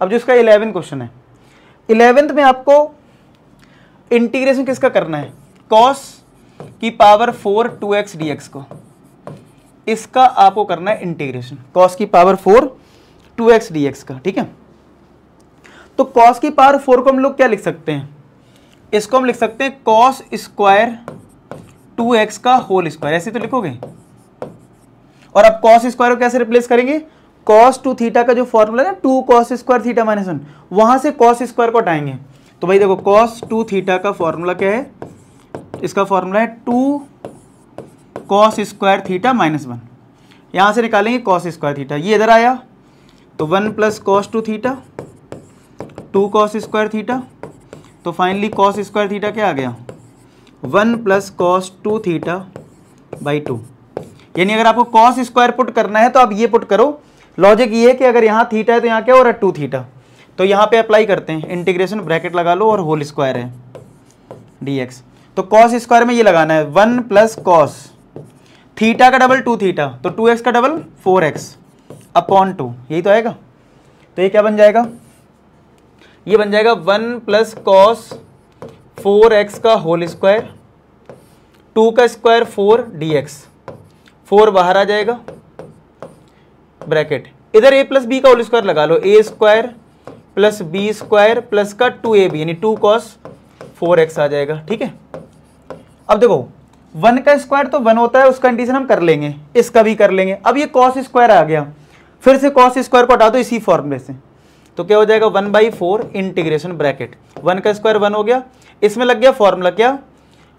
अब जो इसका इलेवन क्वेश्चन है। इलेवेंथ में आपको इंटीग्रेशन किसका करना है? कॉस की power four two x d x को। इसका आपको करना है इंटीग्रेशन कॉस की power four two x d x का, ठीक है? तो कॉस की पावर फोर को हम लोग क्या लिख सकते हैं? इसको हम लिख सकते हैं कॉस स्क्वायर टू एक्स का होल स्क्वायर ऐसे तो लिखोगे? और अब कॉस स्क्वायर को कैसे रिप्लेस करेंगे? कॉस टू थीटा का जो फॉर्मूला है ना two cos square theta minus one वहाँ से कॉस स्क्वायर को हटाएँगे। तो भाई देखो कॉस टू थीटा का फॉर्मूला क्या है? इसका फॉर्मूला है two cos square theta minus one यहाँ से निकालेंगे कॉस स्क्वायर थीटा ये इधर आया तो one plus cos two theta two cos square theta तो फाइनली कॉस स्क्वायर थीटा क्या आ गया? One plus cos two theta by two यानी अगर आपको कॉस स्क्वायर पुट करना है तो आप ये पुट करो लॉजिक ये है कि अगर यहाँ थीटा है तो यहाँ क्या हो रहा है? टू थीटा तो यहाँ पे अप्लाई करते हैं। इंटीग्रेशन ब्रैकेट लगा लो और होल स्क्वायर है। डी एक्स तो कॉस स्क्वायर में ये लगाना है। वन प्लस कॉस थीटा का डबल टू थीटा तो टू एक्स का double four x upon two यही तो आएगा। तो ये क्या बन जाएगा? ये बन जाएगा one plus cos four x का होल स्क्वायर टू का square four d x four बाहर आ जाएगा। ब्रैकेट इधर ए प्लस बी का होल स्क्वायर लगा लो. A square plus b square plus का टू ए बी यानी टू कॉस फोर एक्स आ जाएगा. ठीक है? अब देखो वन का स्क्वायर तो वन होता है उसका कंडीशन हम कर लेंगे. इसका भी कर लेंगे. अब ये कॉस स्क्वायर आ गया. फिर से कॉस स्क्वायर को हटा दो इसी फॉर्मूले से. तो क्या हो जाएगा? One by four integration bracket one का स्क्वायर वन हो गया. इसमें लग गया फॉर्मूला क्या?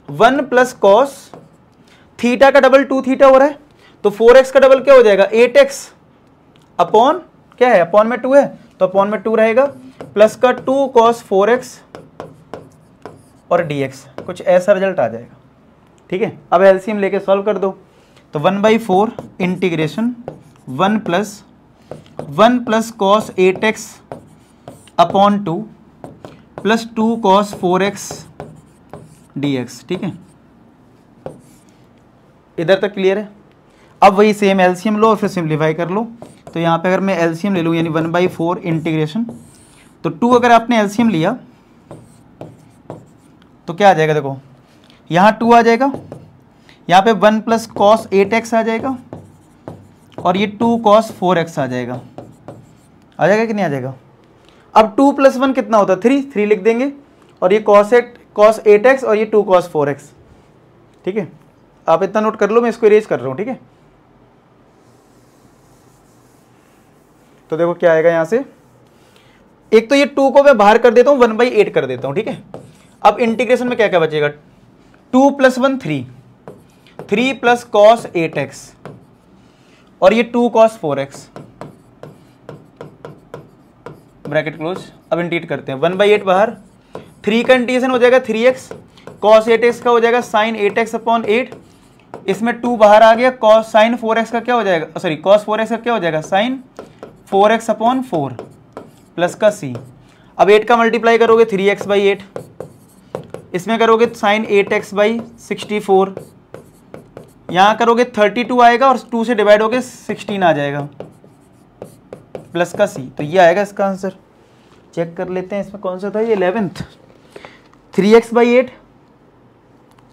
वन प्लस कॉस थीटा का डबल टू थीटा हो रहा है. तो फोर एक्स का डबल क्या हो जाएगा? एट एक्स अपॉन, क्या है? अपॉन में टू है तो अपॉन में टू रहेगा। प्लस का टू कॉस फोर एक्स और डी एक्स कुछ ऐसा रिज़ल्ट आ जाएगा। ठीक है? अब एलसीएम लेके सॉल्व कर दो। तो one by four integration one plus one plus cos eight x upon two plus two cos four x d x ठीक है? इधर तक क्लियर है? अब वही सेम एलसीएम लो और फिर सिंप्लीफाई कर लो। तो यहाँ पे अगर मैं एलसीएम ले लूँ, यानी वन बाई फोर इंटीग्रेशन तो टू अगर आपने एलसीएम लिया तो क्या आ जाएगा देखो? यहाँ टू आ जाएगा, यहाँ पे one plus cos eight x आ जाएगा, और ये टू कॉस फोर एक्स आ जाएगा। आ जाएगा कि नहीं आ जाएगा? अब टू प्लस वन कितना होता है? थ्री थ्री लिख देंगे, और ये cos eight cos eight x और ये टू कॉस फोर एक्स ठीक है? आप इतना नोट कर लो, मैं इसको इरेज कर रहा हूँ, ठीक है? तो देखो क्या आएगा यहाँ से। एक तो ये टू को मैं बाहर कर देता हूँ वन बाई एट कर देता हूँ, ठीक है? अब इंटीग्रेशन में क्या क्या बचेगा? Two plus one three three plus cos eight x और ये two cos four x bracket close अब इंटीग्रेट करते हैं। वन बाई एट बाहर. थ्री का इंटीग्रेशन हो जाएगा three x cos eight x का हो जाएगा sine eight x upon eight इसमें टू बाहर आ गया। कॉस साइन फोर एक्स का क्या हो जाएगा? सॉरी कॉस फोर एक्स का क्या हो जाएगा? Sin four x upon four plus का सी। अब एट का मल्टीप्लाई करोगे थ्री एक्स बाई एट। इसमें करोगे sine eight x by sixty four. यहाँ करोगे थर्टी टू आएगा और टू से डिवाइड होगे सिक्सटीन आ जाएगा। प्लस का सी। तो ये आएगा इसका आंसर। चेक कर लेते हैं इसमें कौन सा था ये eleventh. Three x by eight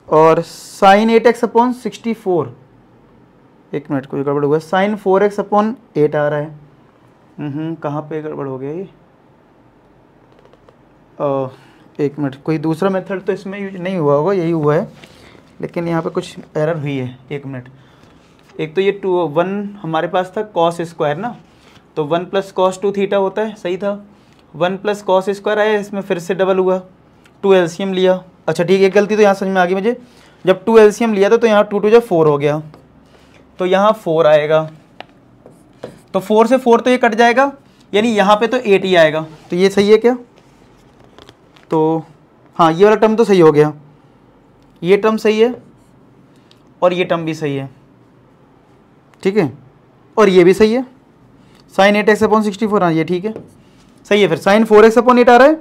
और sine eight x upon sixty four. एक मिनट, कोई गड़बड़ हुआ। Sine four x upon eight आ रहा है। कहाँ पे गड़बड़ हो गया ये? एक मिनट, कोई दूसरा मेथड तो इसमें यूज़ नहीं हुआ होगा, यही हुआ है, लेकिन यहाँ पे कुछ एरर हुई है, एक मिनट। एक तो ये टू, वन हमारे पास था कॉस स्क्वायर ना तो one plus cos two theta होता है, सही था। वन प्लस कॉस स्क्वायर आया, इसमें फिर से डबल हुआ, टू एलसीएम लिया। अच्छा ठीक है गलती तो यहाँ समझ में आ गई मुझे। जब टू एलसीएम लिया था तो यहाँ टू टू जब फोर हो गया तो यहाँ फोर आएगा। तो फोर से फोर तो ये कट जाएगा, यानी यहाँ पे तो एट ही आएगा। तो ये सही है क्या? तो हाँ ये वाला टर्म तो सही हो गया। ये टर्म सही है और ये टर्म भी सही है। ठीक है? और ये भी सही है। Sine eight x upon sixty four हाँ ये ठीक है। सही है फिर। Sine four x upon eight आ रहा है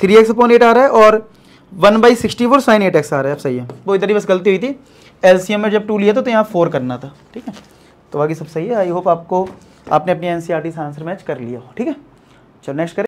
थ्री एक्स अपॉन एट आ रहा है और one by sixty four sine eight x आ रहा है। अब सही है। वो इधर ही बस गलती हुई थी। एलसीएम में जब टू लिया था तो यहाँ फोर करना था। ठीक है? तो बाकी सब सही है। आई होप आपको आपने अपनी एन सी आंसर मैच कर लिया। हो ठीक है? चलो नेक्स्ट करें।